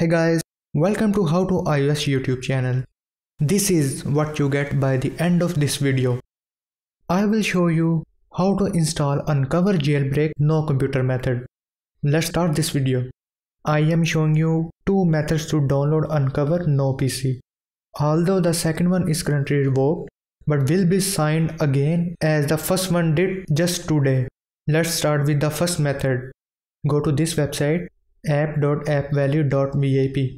Hey guys, welcome to How to iOS YouTube channel. This is what you get by the end of this video. I will show you how to install Unc0ver jailbreak no computer method. Let's start this video. I am showing you two methods to download Unc0ver no PC. Although the second one is currently revoked, but will be signed again as the first one did just today. Let's start with the first method. Go to this website app.appvalley.vip.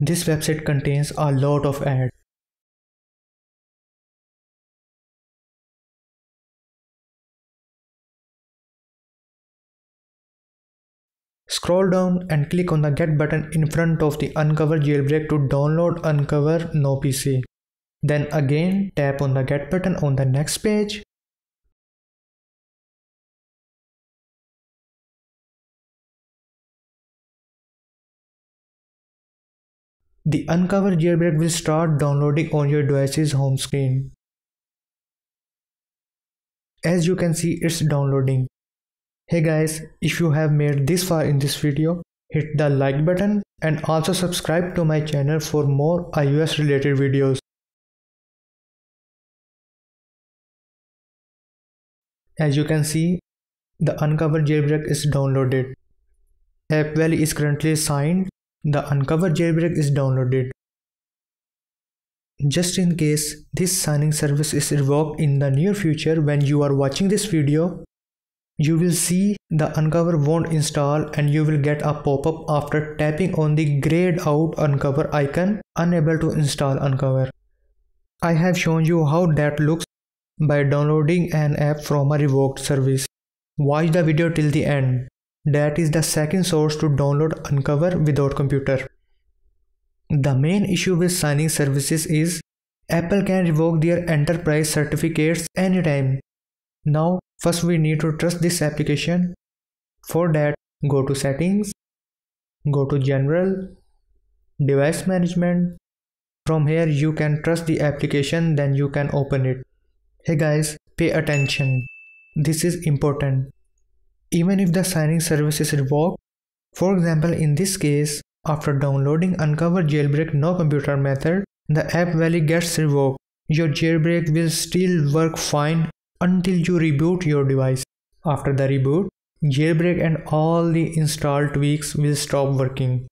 This website contains a lot of ads. Scroll down and click on the get button in front of the unc0ver jailbreak to download unc0ver no PC. Then again tap on the get button on the next page The Unc0ver jailbreak will start downloading on your device's home screen. As you can see, it's downloading. Hey guys, if you have made this far in this video, hit the like button and also subscribe to my channel for more iOS related videos. As you can see, the Unc0ver jailbreak is downloaded. App Valley is currently signed the Unc0ver jailbreak is downloaded. Just in case this signing service is revoked in the near future when you are watching this video, you will see the Unc0ver won't install and you will get a pop-up after tapping on the grayed out Unc0ver icon unable to install Unc0ver. I have shown you how that looks by downloading an app from a revoked service. Watch the video till the end. That is the second source to download Unc0ver without computer. The main issue with signing services is Apple can revoke their enterprise certificates anytime. Now, first we need to trust this application. For that, go to settings, go to general, device management. From here you can trust the application then you can open it. Hey guys, pay attention. This is important even if the signing service is revoked. For example, in this case, after downloading Unc0ver Jailbreak No Computer method, the App Valley gets revoked. Your jailbreak will still work fine until you reboot your device. After the reboot, jailbreak and all the installed tweaks will stop working.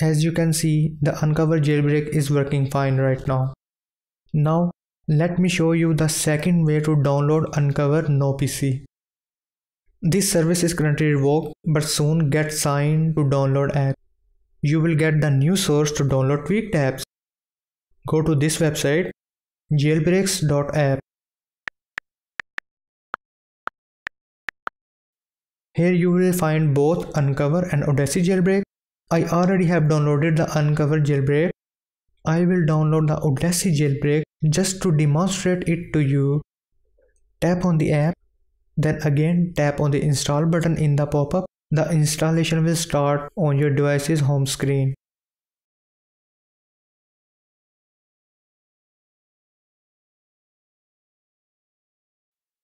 As you can see, the Unc0ver jailbreak is working fine right now. Now, let me show you the second way to download Unc0ver No PC. This service is currently revoked but soon get signed to download app. You will get the new source to download tweaked apps. Go to this website jailbreaks.app. Here you will find both Unc0ver and Odyssey jailbreak. I already have downloaded the Unc0ver jailbreak. I will download the Odyssey jailbreak just to demonstrate it to you. Tap on the app then again tap on the install button in the pop-up. The installation will start on your device's home screen.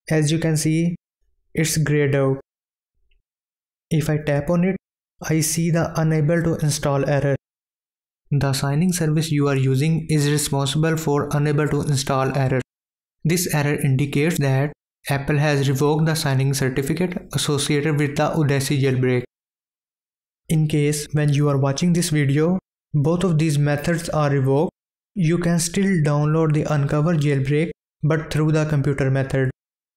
As you can see, it's grayed out. If I tap on it, I see the unable to install error. The signing service you are using is responsible for unable to install error. This error indicates that Apple has revoked the signing certificate associated with the Odyssey jailbreak. In case when you are watching this video, both of these methods are revoked, you can still download the Unc0ver jailbreak but through the computer method.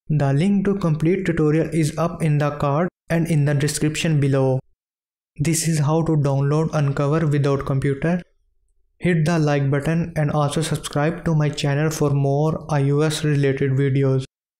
The link to complete tutorial is up in the card and in the description below. This is how to download Unc0ver without computer. Hit the like button and also subscribe to my channel for more iOS related videos.